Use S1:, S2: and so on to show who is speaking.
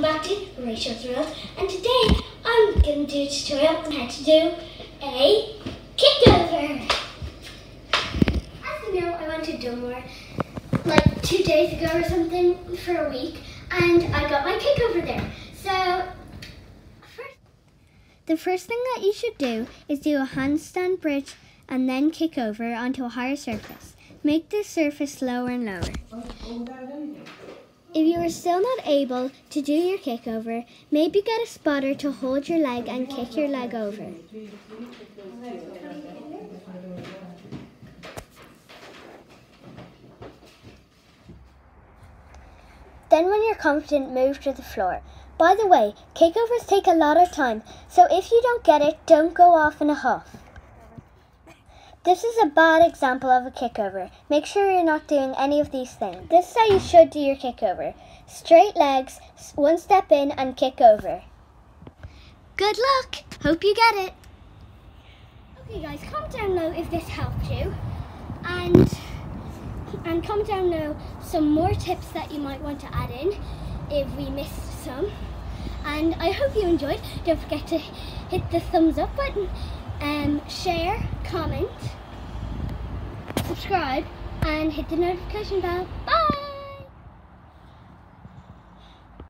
S1: back to Rachael's World and today I'm going to do a tutorial on how to do a kickover. As you know, I went to Dunmore like two days ago or something for a week and I got my kickover there. So, first, the first thing that you should do is do a handstand bridge and then kick over onto a higher surface. Make the surface lower and lower. If you are still not able to do your kick over, maybe get a spotter to hold your leg and kick your leg over. Then when you're confident, move to the floor. By the way, kickovers take a lot of time, so if you don't get it, don't go off in a huff. This is a bad example of a kickover. Make sure you're not doing any of these things. This is how you should do your kickover. Straight legs, one step in and kick over. Good luck! Hope you get it! Okay guys, comment down below if this helped you. And and comment down below some more tips that you might want to add in if we missed some. And I hope you enjoyed. Don't forget to hit the thumbs up button um, share, comment, subscribe and hit the notification bell. Bye!